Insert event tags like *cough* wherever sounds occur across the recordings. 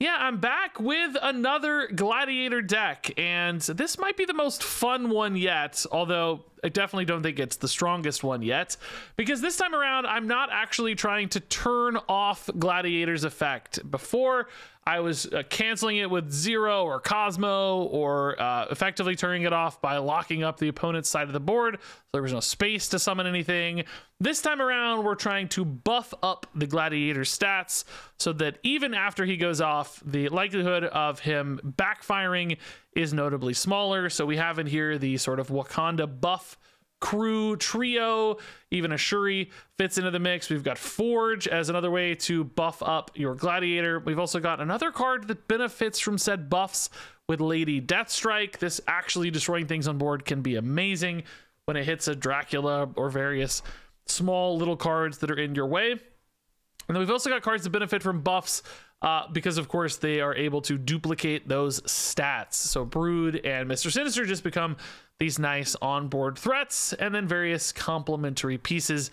Yeah, I'm back with another Gladiator deck, and this might be the most fun one yet, although I definitely don't think it's the strongest one yet, because this time around, I'm not actually trying to turn off Gladiator's effect. Before, I was uh, canceling it with Zero or Cosmo, or uh, effectively turning it off by locking up the opponent's side of the board, so there was no space to summon anything. This time around, we're trying to buff up the Gladiator's stats so that even after he goes off, the likelihood of him backfiring is notably smaller. So we have in here the sort of Wakanda buff crew trio even a shuri fits into the mix. We've got forge as another way to buff up your gladiator. We've also got another card that benefits from said buffs with lady deathstrike. This actually destroying things on board can be amazing when it hits a dracula or various small little cards that are in your way. And then we've also got cards that benefit from buffs uh, because of course they are able to duplicate those stats. So Brood and Mr. Sinister just become these nice onboard threats, and then various complementary pieces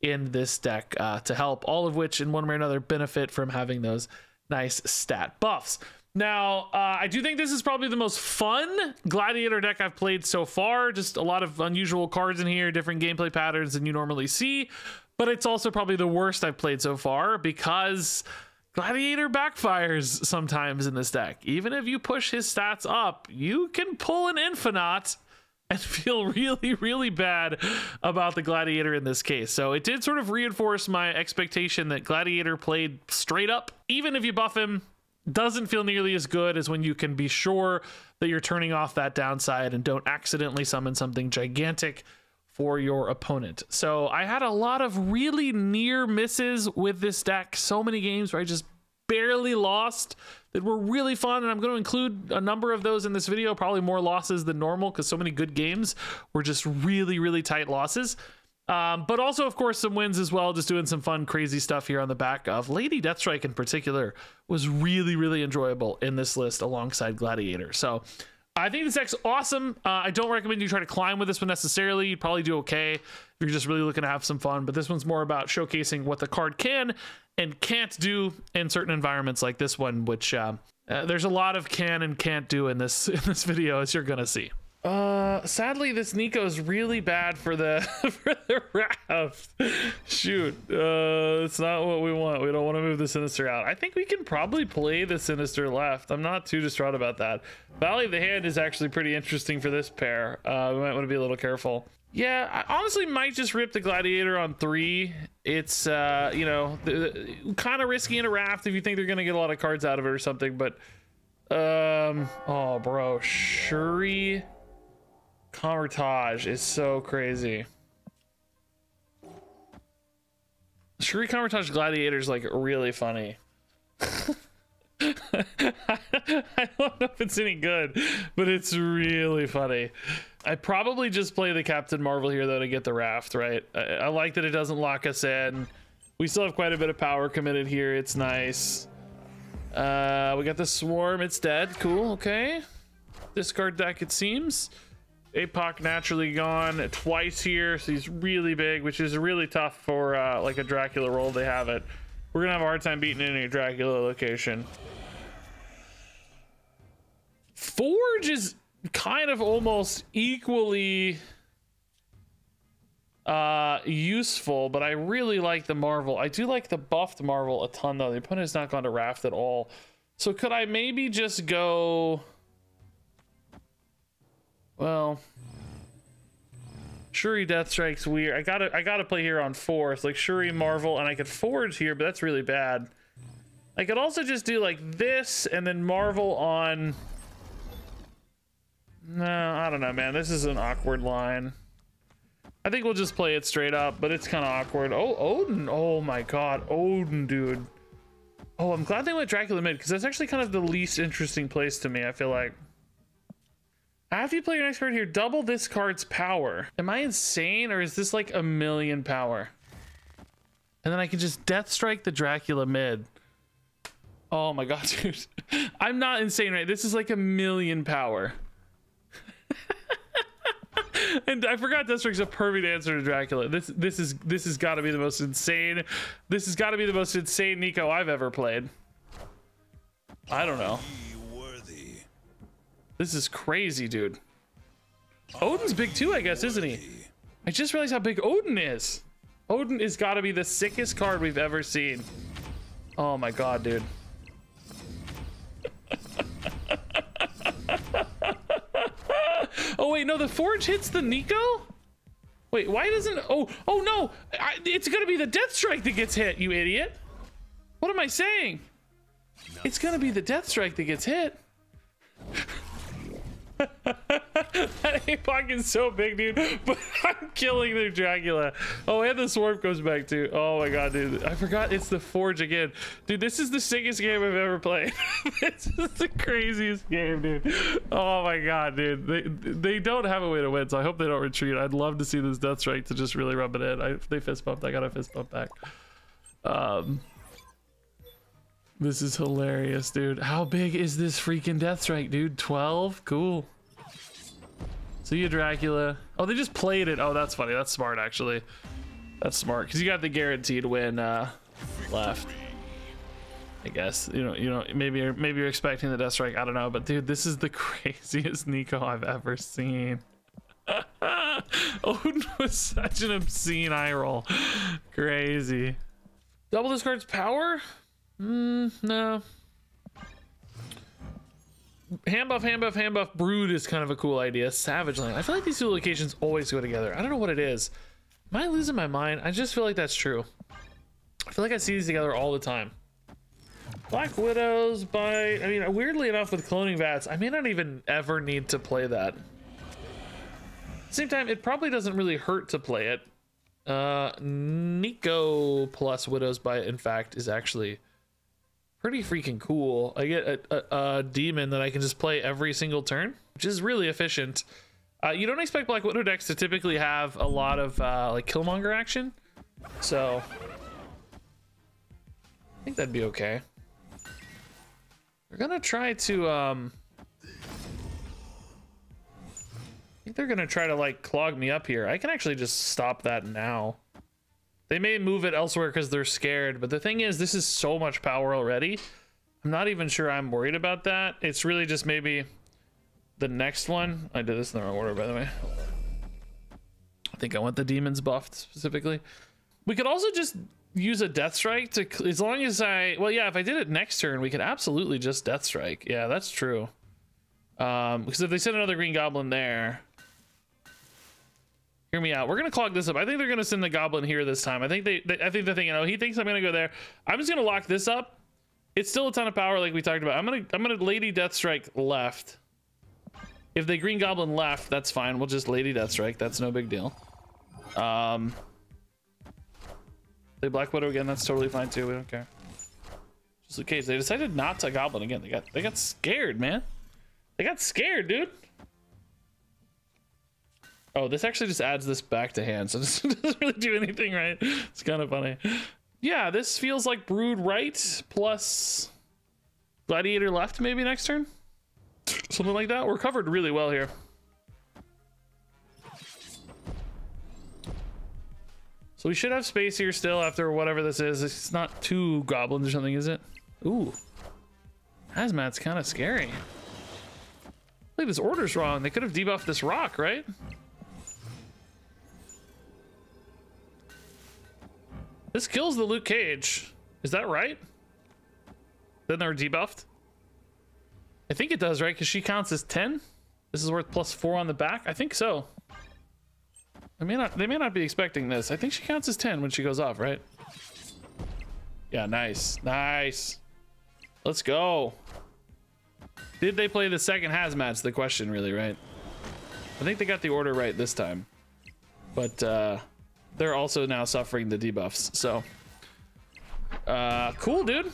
in this deck uh, to help, all of which in one way or another benefit from having those nice stat buffs. Now, uh, I do think this is probably the most fun Gladiator deck I've played so far. Just a lot of unusual cards in here, different gameplay patterns than you normally see. But it's also probably the worst I've played so far because Gladiator backfires sometimes in this deck. Even if you push his stats up, you can pull an Infinite and *laughs* feel really, really bad about the Gladiator in this case. So it did sort of reinforce my expectation that Gladiator played straight up. Even if you buff him, doesn't feel nearly as good as when you can be sure that you're turning off that downside and don't accidentally summon something gigantic for your opponent. So I had a lot of really near misses with this deck. So many games where I just barely lost that were really fun. And I'm going to include a number of those in this video, probably more losses than normal because so many good games were just really, really tight losses. Um, but also, of course, some wins as well, just doing some fun, crazy stuff here on the back of Lady Deathstrike in particular was really, really enjoyable in this list alongside Gladiator. So I think this deck's awesome. Uh, I don't recommend you try to climb with this one necessarily. You'd probably do okay if you're just really looking to have some fun. But this one's more about showcasing what the card can and can't do in certain environments like this one, which uh, uh, there's a lot of can and can't do in this *laughs* in this video, as you're gonna see. Uh, sadly, this Nico's really bad for the *laughs* for the raft. Shoot, uh, it's not what we want. We don't want to move the Sinister out. I think we can probably play the Sinister left. I'm not too distraught about that. Valley of the Hand is actually pretty interesting for this pair. Uh, we might want to be a little careful. Yeah, I honestly might just rip the Gladiator on three. It's, uh, you know, kind of risky in a raft if you think they're going to get a lot of cards out of it or something, but, um, oh, bro, Shuri Kamar-Taj is so crazy. Shuri Kamar-Taj Gladiator is like really funny. *laughs* I don't know if it's any good, but it's really funny. I probably just play the Captain Marvel here though to get the raft, right? I, I, like that it doesn't lock us in. We still have quite a bit of power committed here. It's nice. Uh, we got the swarm. It's dead. Cool. Okay. Discard deck, it seems. Apoc naturally gone twice here, so he's really big, which is really tough for uh, like a Dracula roll. They have it. We're gonna have a hard time beating any Dracula location. Forge is kind of almost equally uh useful but i really like the marvel i do like the buffed marvel a ton though the opponent has not gone to raft at all so could i maybe just go well shuri death strikes weird i gotta i gotta play here on fourth like shuri marvel and i could forge here but that's really bad i could also just do like this and then marvel on no, I don't know, man. This is an awkward line. I think we'll just play it straight up, but it's kind of awkward. Oh, Odin. Oh my god. Odin, dude. Oh, I'm glad they went Dracula mid, because that's actually kind of the least interesting place to me, I feel like. After you play your next card here, double this card's power. Am I insane, or is this like a million power? And then I can just Death Strike the Dracula mid. Oh my god, *laughs* dude. I'm not insane, right? This is like a million power. *laughs* and I forgot Deathstrike's a perfect answer to Dracula. This this is this has got to be the most insane. This has got to be the most insane Nico I've ever played. I don't know. This is crazy, dude. Odin's big too, I guess, isn't he? I just realized how big Odin is. Odin is got to be the sickest card we've ever seen. Oh my god, dude. *laughs* oh wait, no, the Forge hits the Nico? Wait, why doesn't... Oh, oh no! I, it's gonna be the Death Strike that gets hit, you idiot! What am I saying? It's gonna be the Death Strike that gets hit. that APOC is so big, dude. But *laughs* I'm killing the Dracula. Oh, and the swarm goes back too. Oh my god, dude. I forgot it's the Forge again. Dude, this is the sickest game I've ever played. *laughs* this is the craziest game, dude. Oh my god, dude. They they don't have a way to win, so I hope they don't retreat. I'd love to see this Death Strike to just really rub it in. I, they fist bumped, I got a fist bump back. Um... This is hilarious, dude. How big is this freaking Death Strike, dude? 12? Cool. See you, Dracula. Oh, they just played it. Oh, that's funny. That's smart, actually. That's smart, because you got the guaranteed win uh, left. I guess you know, you know, maybe you're maybe you're expecting the Death Strike. I don't know, but dude, this is the *laughs* craziest Nico I've ever seen. *laughs* Odin was such an obscene eye roll. Crazy. Double discards power? Mm, no. Hand buff, hand buff, hand buff, brood is kind of a cool idea. Savage Land. I feel like these two locations always go together. I don't know what it is. Am I losing my mind? I just feel like that's true. I feel like I see these together all the time. Black Widows by, I mean, weirdly enough with cloning vats, I may not even ever need to play that. Same time, it probably doesn't really hurt to play it. Uh, Nico plus Widows by, in fact, is actually pretty freaking cool. I get a, a, a, demon that I can just play every single turn, which is really efficient. Uh, you don't expect Black Widow decks to typically have a lot of uh, like Killmonger action, so I think that'd be okay. They're gonna try to. Um, I think they're gonna try to like clog me up here. I can actually just stop that now. They may move it elsewhere because they're scared, but the thing is, this is so much power already. I'm not even sure I'm worried about that. It's really just maybe the next one. I did this in the wrong order, by the way. I think I want the demons buffed specifically. We could also just use a death strike to, as long as I, well, yeah, if I did it next turn, we could absolutely just death strike. Yeah, that's true. Um, because if they send another green goblin there, Hear me out. We're gonna clog this up. I think they're gonna send the goblin here this time. I think they, they I think the thing, you know, he thinks I'm gonna go there. I'm just gonna lock this up. It's still a ton of power, like we talked about. I'm gonna I'm gonna Lady Death Strike left. If they Green Goblin left, that's fine. We'll just Lady Death Strike. That's no big deal. Um, they Black Widow again. That's totally fine too. We don't care. Just in case they decided not to Goblin again. They got they got scared, man. They got scared, dude. Oh, this actually just adds this back to hand, so *laughs* this doesn't really do anything, right? It's kind of funny. Yeah, this feels like Brood right, plus Gladiator left maybe next turn? Something like that. We're covered really well here. So we should have space here still after whatever this is. It's not two goblins or something, is it? Ooh. Hazmat's kind of scary. I think this order's wrong. They could have debuffed this rock, right? This kills the Luke Cage. Is that right? Then they're debuffed? I think it does, right? Because she counts as 10? This is worth plus 4 on the back? I think so. I may not, they may not be expecting this. I think she counts as 10 when she goes off, right? Yeah, nice. Nice. Let's go. Did they play the second hazmat's the question, really, right? I think they got the order right this time. But, uh they're also now suffering the debuffs. So, uh, cool, dude.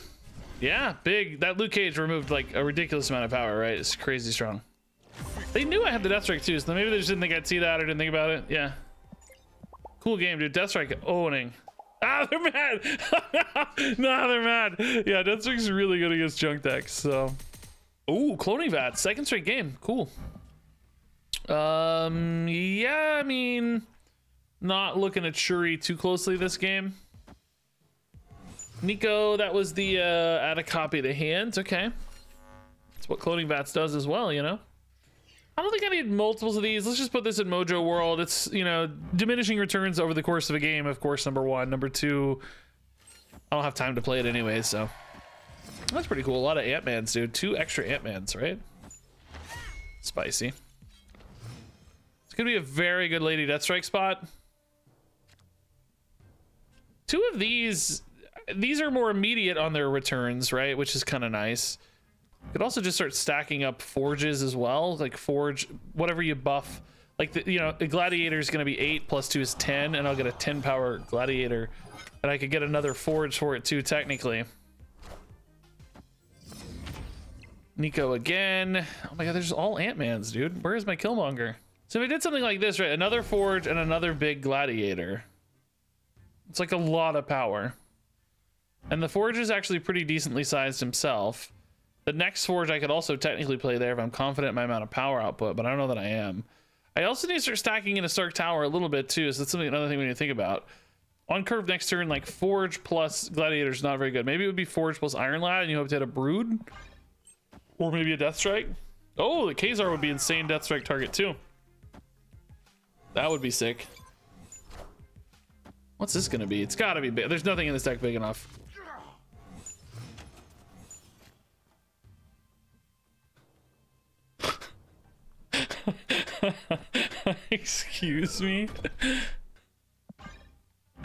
Yeah, big. That Luke Cage removed like a ridiculous amount of power, right? It's crazy strong. They knew I had the Death Strike too, so maybe they just didn't think I'd see that or didn't think about it. Yeah. Cool game, dude. Death Strike owning. *laughs* Ah, they're mad. *laughs* nah, they're mad. Yeah, Death Strike's really good against junk decks. So, ooh, cloning vat, second straight game. Cool. Um, yeah, I mean, not looking at Shuri too closely this game. Nico, that was the uh, add a copy to hands. Okay. That's what cloning vats does as well, you know? I don't think I need multiples of these. Let's just put this in Mojo World. It's, you know, diminishing returns over the course of a game, of course, number one. Number two, I don't have time to play it anyway, so. That's pretty cool. A lot of Ant-Mans, dude. Two extra Ant-Mans, right? Spicy. It's gonna be a very good Lady Deathstrike spot. Two of these, these are more immediate on their returns, right? Which is kind of nice. You Could also just start stacking up forges as well, like forge whatever you buff. Like the, you know, a gladiator is going to be eight plus two is ten, and I'll get a ten power gladiator, and I could get another forge for it too, technically. Nico again. Oh my god, there's all Ant-Mans, dude. Where is my Killmonger? So if I did something like this, right? Another Forge and another big Gladiator. It's like a lot of power. And the Forge is actually pretty decently sized himself. The next Forge I could also technically play there if I'm confident in my amount of power output, but I don't know that I am. I also need to start stacking in a Stark Tower a little bit too, so that's something another thing we need to think about. On curve next turn, like Forge plus Gladiator is not very good. Maybe it would be Forge plus Iron Lad and you hope to hit a Brood? Or maybe a Death Strike. Oh, the Ka-Zar would be insane Death Strike target too. That would be sick. What's this gonna be? It's gotta be big. There's nothing in this deck big enough. *laughs* Excuse me?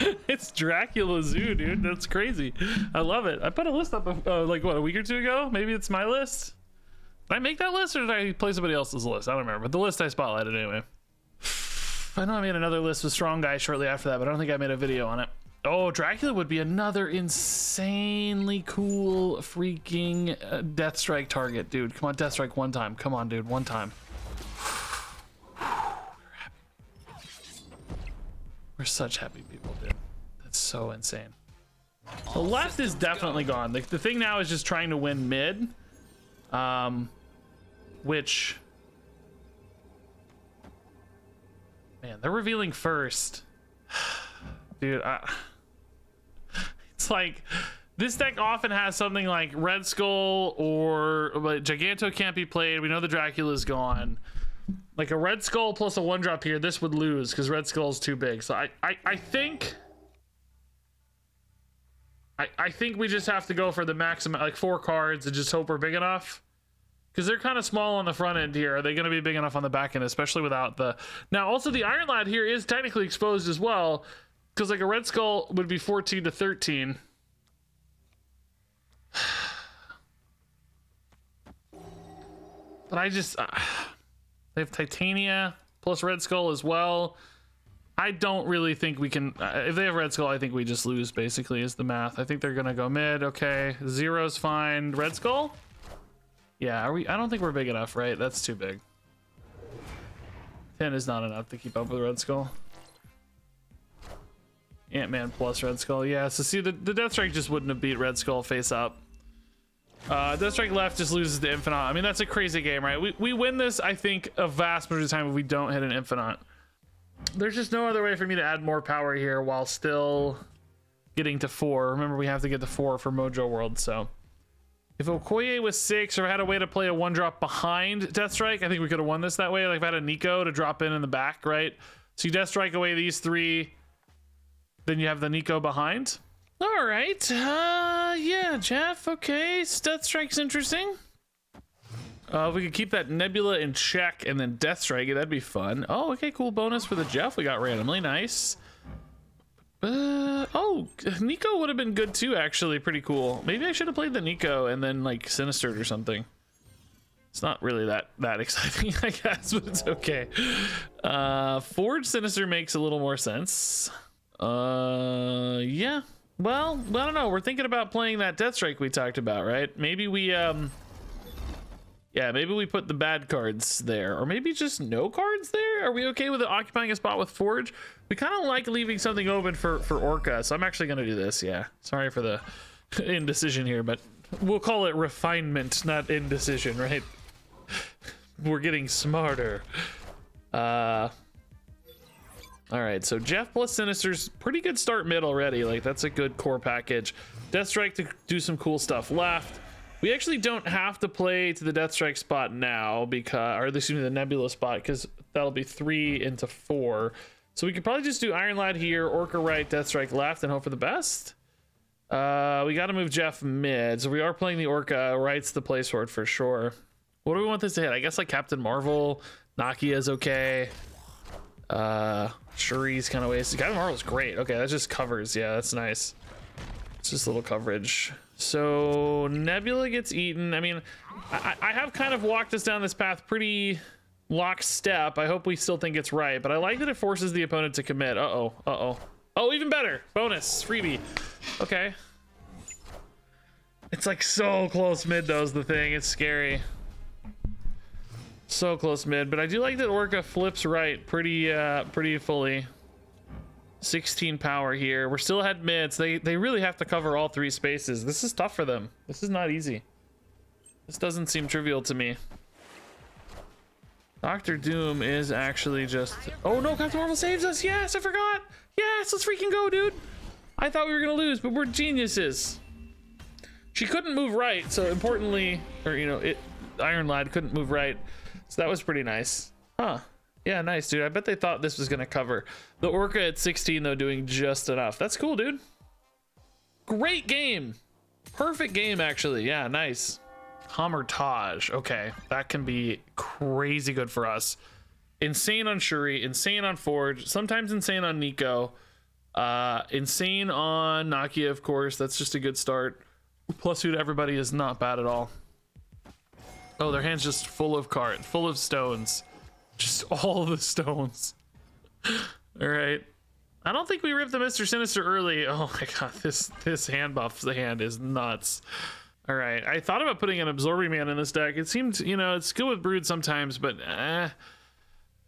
*laughs* it's Dracula Zoo, dude. That's crazy. I love it. I put a list up uh, like what a week or two ago. Maybe it's my list. Did I make that list or did I play somebody else's list? I don't remember. But the list I spotlighted anyway. I know I made another list with Strong Guy shortly after that, but I don't think I made a video on it. Oh, Dracula would be another insanely cool freaking uh, Death Strike target, dude. Come on, Death Strike one time. Come on, dude, one time. We're such happy people, dude. That's so insane. The left is definitely gone. Like the thing now is just trying to win mid. Um, which, man, they're revealing first, *sighs* dude. I, *sighs* it's like this deck often has something like Red Skull or but Giganto can't be played. We know the Dracula's gone. Like a Red Skull plus a one drop here, this would lose because Red Skull's too big. So I, I, I think. I, I think we just have to go for the maximum, like four cards, and just hope we're big enough because they're kind of small on the front end here. Are they going to be big enough on the back end, especially without the... Now, also the Iron Lad here is technically exposed as well, because like a Red Skull would be 14 to 13. *sighs* But I just... Uh, they have Titania plus Red Skull as well. I don't really think we can... Uh, if they have Red Skull, I think we just lose, basically, is the math. I think they're going to go mid. Okay, Zero's fine. Red Skull? Yeah, are we? I don't think we're big enough, right? That's too big. 10 is not enough to keep up with Red Skull. Ant-Man plus Red Skull. Yeah, so see, the, the Deathstrike just wouldn't have beat Red Skull face up. Uh, Deathstrike left just loses the Infinite. I mean, that's a crazy game, right? We, we win this, I think, a vast majority of the time if we don't hit an Infinite. There's just no other way for me to add more power here while still getting to four. Remember, we have to get to four for Mojo World, so... If Okoye was six or had a way to play a one drop behind Deathstrike, I think we could have won this that way. Like if I had a Nico to drop in in the back, right? So you Deathstrike away these three, then you have the Nico behind. All right. Uh, yeah, Jeff. Okay. Deathstrike's interesting. Uh, we could keep that Nebula in check and then Deathstrike. It. That'd be fun. Oh, okay. Cool bonus for the Jeff we got randomly. Nice. Uh, oh, Nico would have been good too, actually. Pretty cool. Maybe I should have played the Nico and then like Sinister or something. It's not really that that *laughs* exciting, I guess, but it's okay. Uh, Forge Sinister makes a little more sense. Uh, yeah. Well, I don't know. We're thinking about playing that Deathstrike we talked about, right? Maybe we um yeah, maybe we put the bad cards there. Or maybe just no cards there? Are we okay with it occupying a spot with Forge? We kind of like leaving something open for, for Orka, so I'm actually going to do this, yeah. Sorry for the *laughs* indecision here, but we'll call it refinement, not indecision, right? *laughs* We're getting smarter. Uh... Alright, so Jeff plus Sinister's pretty good start mid already. Like, that's a good core package. Deathstrike to do some cool stuff left. We actually don't have to play to the Deathstrike spot now because, or excuse me, the Nebula spot because that'll be three into four. So we could probably just do Iron Lad here, Orka right, Deathstrike left, and hope for the best. Uh, we got to move Jeff mid, so we are playing the Orka. Right's the place for it for sure. What do we want this to hit? I guess like Captain Marvel, Nakia's okay. Uh, Shuri's kind of wasted. Captain Marvel's great. Okay, that just covers. Yeah, that's nice. It's just a little coverage. So Nebula gets eaten. I mean, I, I have kind of walked us down this path pretty lockstep. I hope we still think it's right, but I like that it forces the opponent to commit. Uh-oh, uh-oh. Oh, even better. Bonus, freebie. Okay. It's like so close mid though is the thing. It's scary. So close mid, but I do like that Orka flips right pretty uh pretty fully. 16 power here. We're still ahead mids. They they really have to cover all three spaces. This is tough for them. This is not easy. This doesn't seem trivial to me. Doctor Doom is actually just Oh no, Captain Marvel saves us. Yes, I forgot. Yes, let's freaking go, dude. I thought we were gonna lose, but we're geniuses. She couldn't move right, so importantly, or you know, it Iron Lad couldn't move right. So that was pretty nice. Huh. Yeah, nice, dude. I bet they thought this was gonna cover. The Orka at 16, though, doing just enough. That's cool, dude. Great game. Perfect game, actually. Yeah, nice. Hammertage. Okay, that can be crazy good for us. Insane on Shuri, insane on Forge, sometimes insane on Nico. Uh, insane on Nakia, of course. That's just a good start. Plus, who to everybody is not bad at all. Oh, their hand's just full of cards, full of stones. Just all the stones. *laughs* all right. I don't think we ripped the Mr. Sinister early. Oh my god, this this hand buff the hand is nuts. All right, I thought about putting an Absorbing Man in this deck. It seemed, you know, it's good with Brood sometimes, but eh,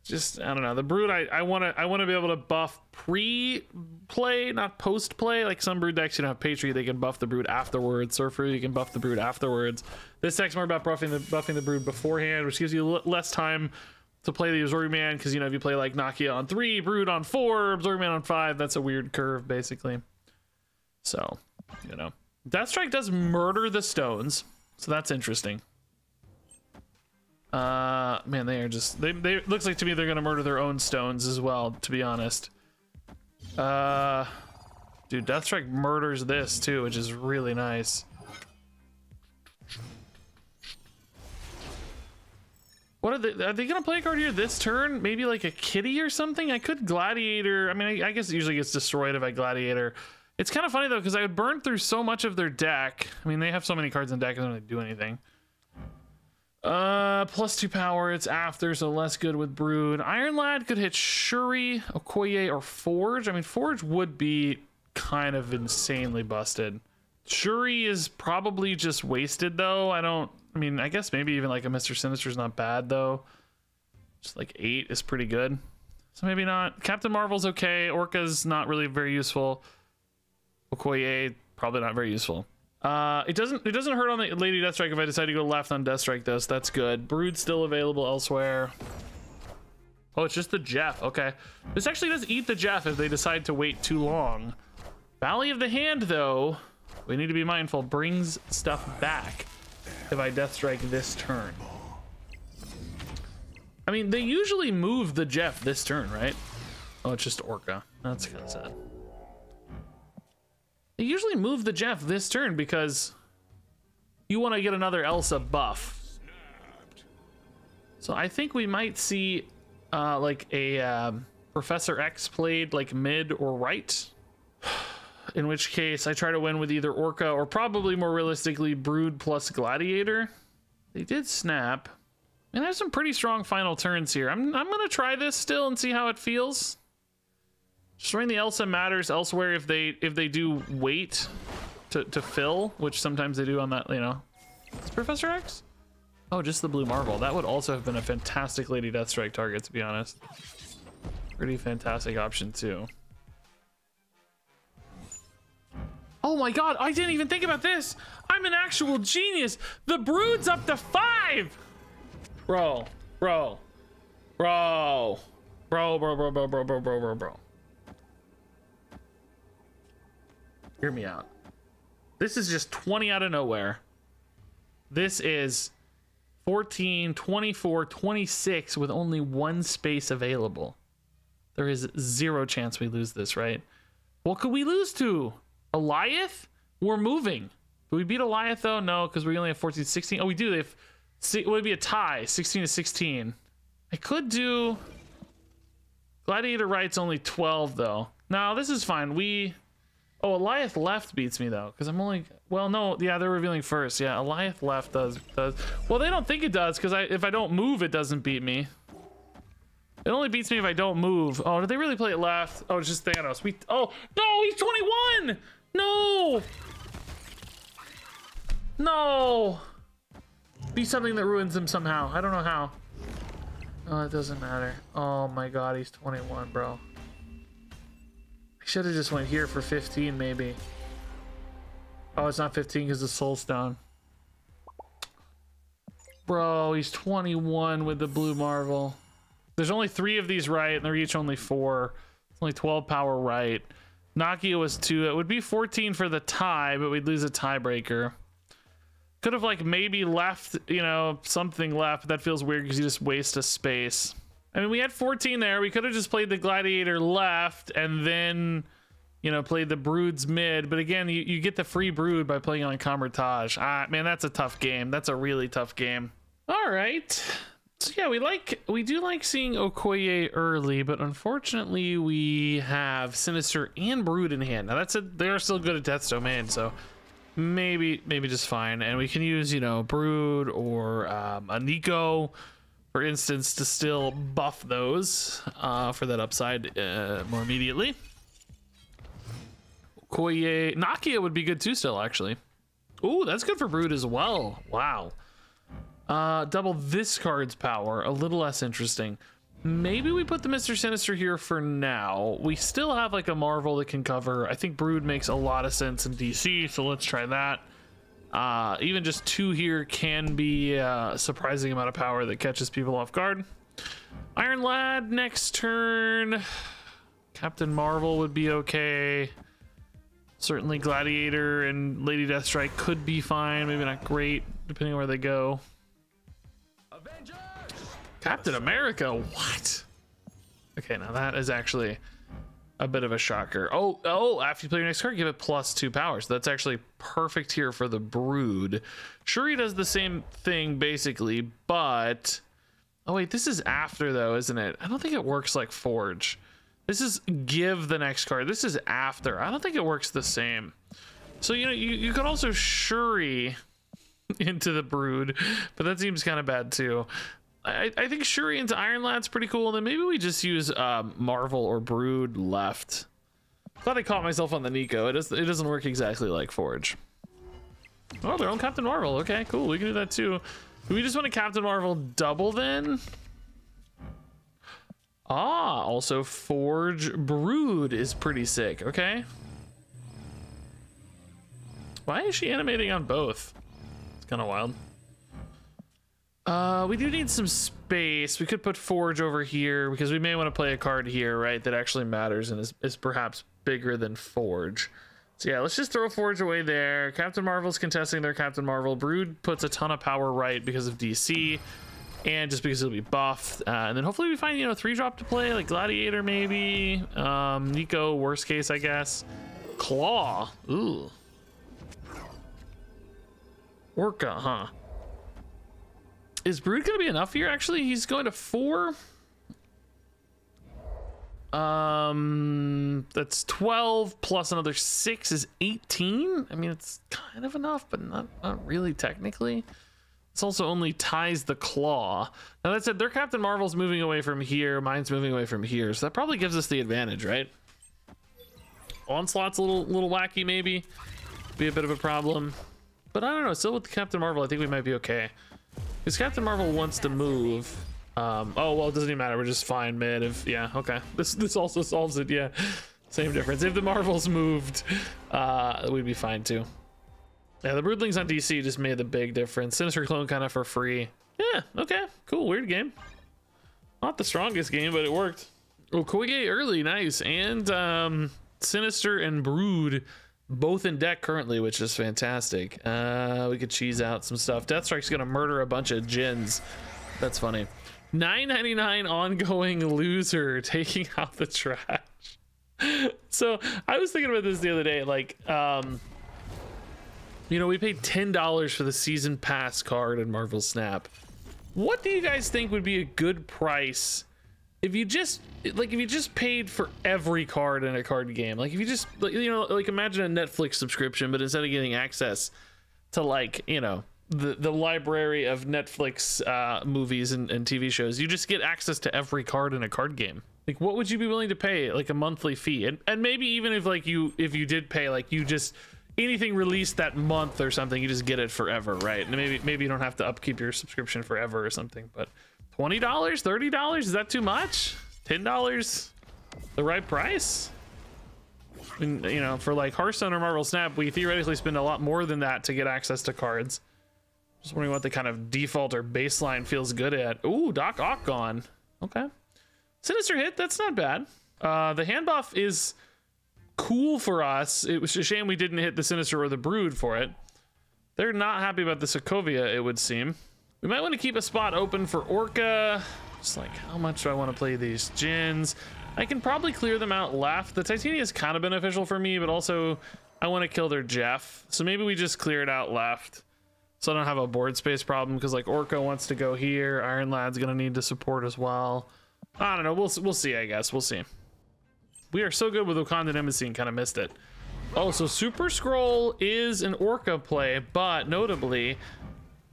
just I don't know. The Brood, I I want to I want to be able to buff pre-play, not post-play. Like some Brood decks, you know, have Patriot, they can buff the Brood afterwards. Surfer, you can buff the Brood afterwards. This deck's more about buffing the buffing the Brood beforehand, which gives you less time to play the Absorbing Man because you know if you play like Nakia on three, Brood on four, Absorbing Man on five, that's a weird curve basically. So, you know, Deathstrike does murder the stones, so that's interesting. Uh, man, they are just they they looks like to me they're gonna murder their own stones as well. To be honest, uh, dude, Deathstrike murders this too, which is really nice. What are they? Are they gonna play a card here this turn? Maybe like a kitty or something? I could gladiator. I mean, I, I guess it usually gets destroyed if I gladiator. It's kind of funny though because I would burn through so much of their deck. I mean, they have so many cards in deck, it doesn't really do anything. Uh, plus two power. It's after, so less good with Brood. Iron Lad could hit Shuri, Okoye, or Forge. I mean, Forge would be kind of insanely busted. Shuri is probably just wasted though. I don't. I mean, I guess maybe even like a Mr. Sinister is not bad though. Just like eight is pretty good. So maybe not. Captain Marvel's okay. Orka's not really very useful. Okoye probably not very useful. Uh, it doesn't it doesn't hurt on the Lady Deathstrike if I decide to go left on Deathstrike though, so that's good. Brood still available elsewhere. Oh, it's just the Jeff. Okay. This actually does eat the Jeff if they decide to wait too long. Valley of the Hand, though, we need to be mindful, brings stuff back if I death strike this turn. I mean, they usually move the Jeff this turn, right? Oh, it's just Orka. That's kind of sad. They usually move the Jeff this turn because you want to get another Elsa buff. So I think we might see uh, like a um, Professor X played like mid or right. In which case I try to win with either Orka or probably more realistically Brood plus Gladiator. They did snap. And there's some pretty strong final turns here. I'm, I'm going to try this still and see how it feels. Destroying the Elsa matters elsewhere if they if they do wait to, to fill, which sometimes they do on that, you know. Is Professor X? Oh, just the blue marble. That would also have been a fantastic Lady Deathstrike target, to be honest. Pretty fantastic option, too. Oh my god, I didn't even think about this! I'm an actual genius! The brood's up to five! Bro, bro, bro, bro, bro, bro, bro, bro, bro, bro, bro, bro. Hear me out. This is just 20 out of nowhere. This is 14, 24, 26 with only one space available. There is zero chance we lose this, right? What could we lose to? Alioth? We're moving. Do we beat Alioth though? No, because we only have 14, 16. Oh, we do. They it would be a tie, 16 to 16. I could do Gladiator Right's only 12 though. No, this is fine. We Oh, Alioth left beats me though, because I'm only well no, yeah, they're revealing first. Yeah, Alioth left does does well they don't think it does, because I if I don't move it doesn't beat me. It only beats me if I don't move. Oh, did they really play it left? Oh, it's just Thanos. We oh no, he's 21! No! No! Be something that ruins him somehow. I don't know how. Oh, it doesn't matter. Oh my god, he's 21, bro. I should have just went here for 15, maybe. Oh, it's not 15 because the soul stone. Bro, he's 21 with the blue marvel. There's only three of these right, and they're each only four. It's only 12 power right. Nakia was two. It would be 14 for the tie, but we'd lose a tiebreaker. Could have like maybe left, you know, something left. But that feels weird because you just waste a space. I mean, we had 14 there. We could have just played the Gladiator left and then, you know, played the Broods mid. But again, you, you get the free Brood by playing on Kamar-Taj. Ah, man, that's a tough game. That's a really tough game. All right. So yeah, we like we do like seeing Okoye early, but unfortunately we have Sinister and Brood in hand. Now that's a they're still good at Death's Domain, so maybe maybe just fine. And we can use you know Brood or um, a Nico, for instance, to still buff those uh, for that upside uh, more immediately. Okoye Nakia would be good too, still actually. Ooh, that's good for Brood as well. Wow. Uh, double this card's power, a little less interesting. Maybe we put the Mr. Sinister here for now. We still have like a Marvel that can cover. I think Brood makes a lot of sense in DC, so let's try that. Uh, even just two here can be a surprising amount of power that catches people off guard. Iron Lad next turn. Captain Marvel would be okay. Certainly Gladiator and Lady Deathstrike could be fine. Maybe not great, depending on where they go. Captain America, what? Okay, now that is actually a bit of a shocker. Oh, oh, after you play your next card, give it plus two powers. That's actually perfect here for the Brood. Shuri does the same thing, basically, but... Oh, wait, this is after, though, isn't it? I don't think it works like Forge. This is give the next card. This is after. I don't think it works the same. So, you know, you, you could also Shuri *laughs* into the Brood, but that seems kind of bad, too. I, I think Shuri into Iron Lad's pretty cool. And then maybe we just use um, Marvel or Brood left. Glad I caught myself on the Nico. It, is, it doesn't work exactly like Forge. Oh, they're on Captain Marvel. Okay, cool. We can do that too. Do we just want a Captain Marvel double then? Ah, also Forge Brood is pretty sick. Okay. Why is she animating on both? Kind of wild. Uh, we do need some space. We could put Forge over here because we may want to play a card here, right? That actually matters and is, is perhaps bigger than Forge. So yeah, let's just throw Forge away there. Captain Marvel's contesting their Captain Marvel. Brood puts a ton of power right because of DC and just because it'll be buffed. Uh, and then hopefully we find, you know, three drop to play, like Gladiator maybe. Um, Nico, worst case, I guess. Claw. Ooh. Orka, huh? Is Brood going to be enough here? Actually, he's going to four. Um, that's 12 plus another six is 18. I mean, it's kind of enough, but not, not really technically. It's also only ties the claw. Now that said, their Captain Marvel's moving away from here. Mine's moving away from here. So that probably gives us the advantage, right? Onslaught's a little, little wacky, maybe. Be a bit of a problem. But I don't know. Still with Captain Marvel, I think we might be okay. Because Captain Marvel wants to move. Um, oh, well, it doesn't even matter. We're just fine mid. If Yeah, okay. *laughs* This this also solves it. Yeah, same difference. If the Marvels moved, uh, we'd be fine too. Yeah, the Broodlings on DC just made the big difference. Sinister Clone kind of for free. Yeah, okay, cool. Weird game. Not the strongest game, but it worked. Oh, Koige early, nice. And um, Sinister and Brood both in deck currently, which is fantastic. Uh, we could cheese out some stuff. Deathstrike's gonna murder a bunch of gins. That's funny. 9.99 ongoing loser *laughs* taking out the trash. *laughs* so I was thinking about this the other day. Like, um, you know, we paid ten dollars for the season pass card in Marvel Snap. What do you guys think would be a good price if you just like if you just paid for every card in a card game? Like if you just like, you know like imagine a Netflix subscription, but instead of getting access to like you know the the library of Netflix uh, movies and, and TV shows, you just get access to every card in a card game. Like what would you be willing to pay like a monthly fee? And and maybe even if like you if you did pay like you just anything released that month or something, you just get it forever, right? And maybe maybe you don't have to upkeep your subscription forever or something. But twenty dollars, thirty dollars, is that too much? Ten dollars, the right price? You know, for like Hearthstone or Marvel Snap, we theoretically spend a lot more than that to get access to cards. Just wondering what the kind of default or baseline feels good at. Ooh, Doc Ock gone. Okay. Sinister hit, that's not bad. Uh, the hand buff is cool for us. It was a shame we didn't hit the Sinister or the Brood for it. They're not happy about the Sokovia, it would seem. We might want to keep a spot open for Orka. Just like, how much do I want to play these Jins? I can probably clear them out left. The Titania is kind of beneficial for me, but also I want to kill their Jeff. So maybe we just clear it out left. So I don't have a board space problem because like Orka wants to go here. Iron Lad's going to need to support as well. I don't know. We'll, we'll see, I guess. We'll see. We are so good with Wakandan Embassy and kind of missed it. Oh, so Super Skrull is an Orka play, but notably,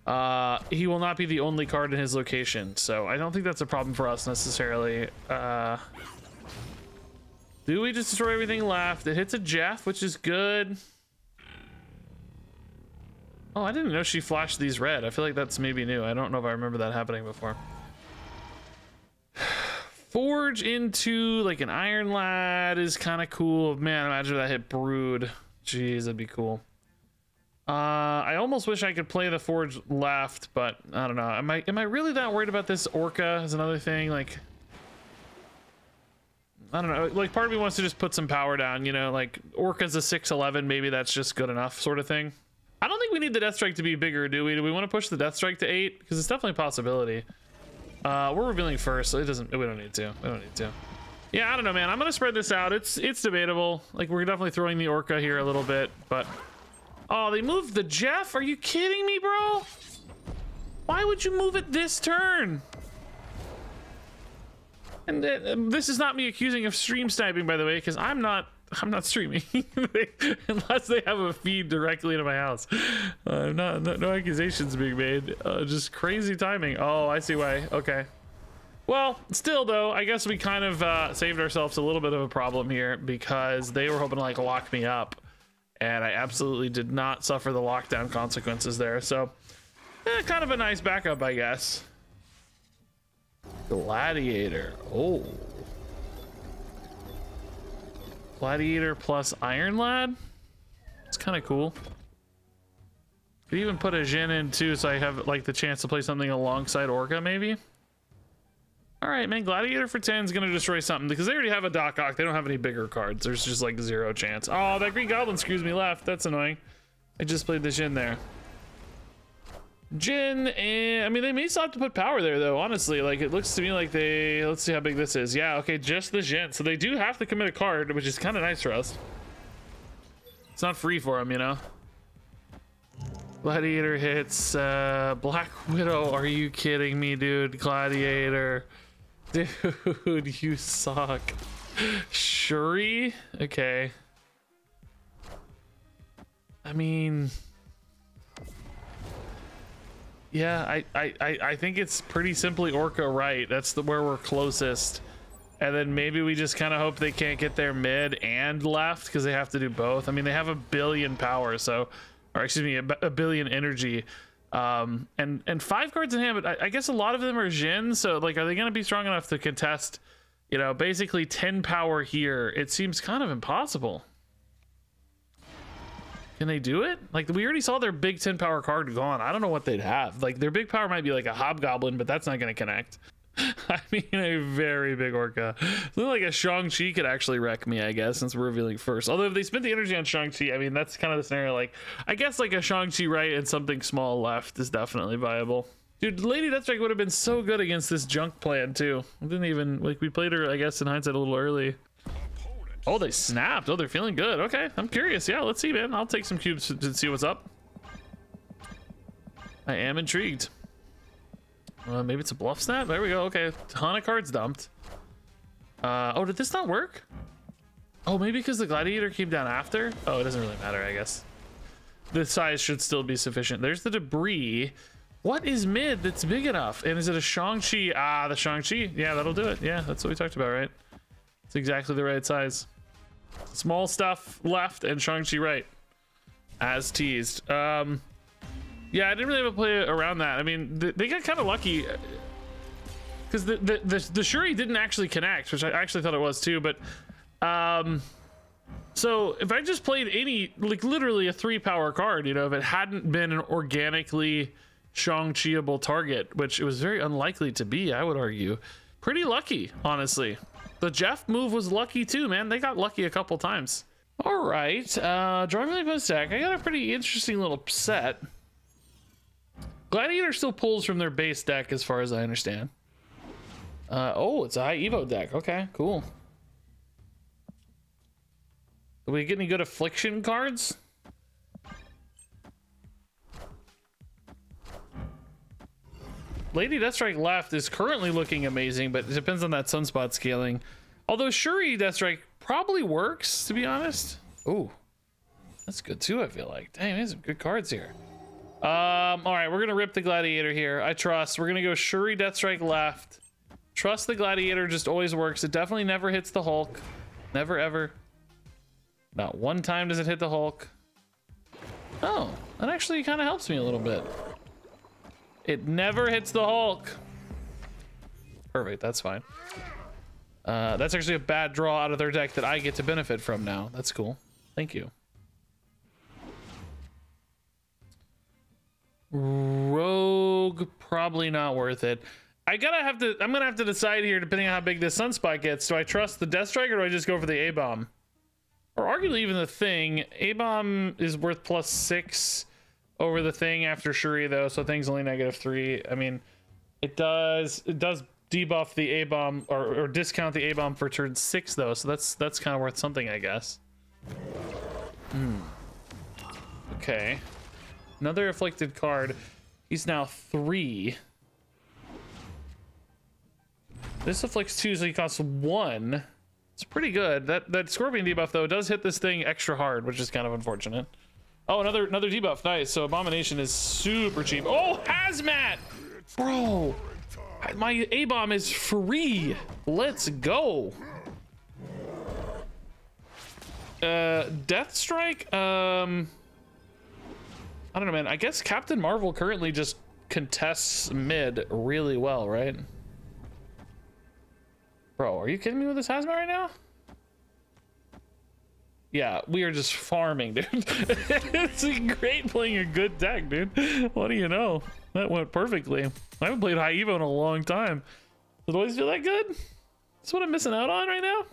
uh, he will not be the only card in his location. So I don't think that's a problem for us necessarily. Uh, do we just destroy everything left? It hits a Jeff, which is good. Oh, I didn't know she flashed these red. I feel like that's maybe new. I don't know if I remember that happening before *sighs* forge into like an iron lad is kind of cool man imagine if that hit brood jeez that'd be cool uh i almost wish i could play the forge left but i don't know am i am i really that worried about this orka is another thing like i don't know like part of me wants to just put some power down you know like orka's a 611 maybe that's just good enough sort of thing i don't think we need the death strike to be bigger do we do we want to push the death strike to eight because it's definitely a possibility uh, we're revealing first, so it doesn't. We don't need to. We don't need to. Yeah, I don't know, man. I'm gonna spread this out. It's it's debatable. Like we're definitely throwing the orka here a little bit, but oh, they moved the Jeff. Are you kidding me, bro? Why would you move it this turn? And uh, this is not me accusing of stream sniping, by the way, because I'm not I'm not streaming *laughs* unless they have a feed directly into my house. Uh, not, no, no accusations being made. Uh, just crazy timing. Oh, I see why. Okay. Well, still though, I guess we kind of uh, saved ourselves a little bit of a problem here because they were hoping to like lock me up, and I absolutely did not suffer the lockdown consequences there. So, eh, kind of a nice backup, I guess. Gladiator. Oh. Gladiator plus Iron Lad? It's kind of cool. Could even put a Jin in too so I have like the chance to play something alongside Orka maybe? Alright man, Gladiator for 10 is going to destroy something because they already have a Doc Ock. They don't have any bigger cards. There's just like zero chance. Oh, that Green Goblin screws me left. That's annoying. I just played the Jin there. Jin and I mean they may still have to put power there though honestly like it looks to me like they let's see how big this is yeah okay just the Jin so they do have to commit a card which is kind of nice for us it's not free for them you know Gladiator hits uh Black Widow are you kidding me dude Gladiator dude you suck Shuri okay I mean yeah, I, I, I think it's pretty simply Orka right. That's the where we're closest. And then maybe we just kind of hope they can't get their mid and left because they have to do both. I mean, they have a billion power, so, or excuse me, a, a billion energy. Um, and, and five cards in hand, but I, I guess a lot of them are Jin. So, like, are they going to be strong enough to contest, you know, basically 10 power here? It seems kind of impossible. Can they do it? Like we already saw their big 10 power card gone. I don't know what they'd have. Like their big power might be like a hobgoblin, but that's not going to connect. *laughs* I mean, a very big orka. Something like a Shang-Chi could actually wreck me, I guess, since we're revealing first. Although if they spent the energy on Shang-Chi, I mean, that's kind of the scenario. Like, I guess like a Shang-Chi right and something small left is definitely viable. Dude, Lady Deathstrike would have been so good against this junk plan, too. didn't even, like, we played her, I guess, in hindsight a little early. Oh, they snapped. Oh, they're feeling good. Okay, I'm curious. Yeah, let's see, man. I'll take some cubes to see what's up. I am intrigued. Uh, maybe it's a bluff snap. There we go. Okay, ton of cards dumped. Uh, oh, did this not work? Oh, maybe because the gladiator came down after? Oh, it doesn't really matter, I guess. The size should still be sufficient. There's the debris. What is mid that's big enough? And is it a Shang-Chi? Ah, the Shang-Chi. Yeah, that'll do it. Yeah, that's what we talked about, right? It's exactly the right size. Small stuff left and Shang-Chi right. As teased. Um, yeah, I didn't really have play around that. I mean, they got kind of lucky because the, the, the the Shuri didn't actually connect, which I actually thought it was too. But um, so if I just played any like literally a three power card, you know, if it hadn't been an organically Shang-Chiable target, which it was very unlikely to be, I would argue, pretty lucky, honestly. The Jeff move was lucky too, man. They got lucky a couple times. All right, uh, drawing really post deck. I got a pretty interesting little set. Gladiator still pulls from their base deck, as far as I understand. Uh, oh, it's a high Evo deck. Okay, cool. Do we get any good affliction cards? Lady Deathstrike left is currently looking amazing, but it depends on that sunspot scaling. Although Shuri Deathstrike probably works, to be honest. Oh, that's good too, I feel like. Dang, there's some good cards here. Um, all right, we're gonna rip the gladiator here. I trust. We're gonna go Shuri Deathstrike left. Trust the gladiator just always works. It definitely never hits the Hulk. Never ever. Not one time does it hit the Hulk. Oh, that actually kind of helps me a little bit. It never hits the Hulk. Perfect, that's fine. Uh, that's actually a bad draw out of their deck that I get to benefit from now. That's cool. Thank you. Rogue, probably not worth it. I gotta have to. I'm gonna have to decide here, depending on how big this sunspot gets. Do I trust the Deathstrike or do I just go for the A bomb? Or arguably even the thing. A bomb is worth plus six over the thing after Shuri though, so thing's only negative three. I mean, it does it does debuff the A bomb or, or discount the A bomb for turn six though, so that's that's kind of worth something, I guess. Hmm. Okay. Another afflicted card. He's now three. This afflicts two, so he costs one. It's pretty good. That that scorpion debuff though does hit this thing extra hard, which is kind of unfortunate. Oh, another another debuff. Nice. So abomination is super cheap. Oh, hazmat, bro. My A bomb is free. Let's go. Uh, Deathstrike. Um. I don't know, man. I guess Captain Marvel currently just contests mid really well, right? Bro, are you kidding me with this hazmat right now? Yeah, we are just farming, dude. *laughs* it's great playing a good deck, dude. What do you know? That went perfectly. I haven't played High Evo in a long time. Does it always feel that good? That's what I'm missing out on right now?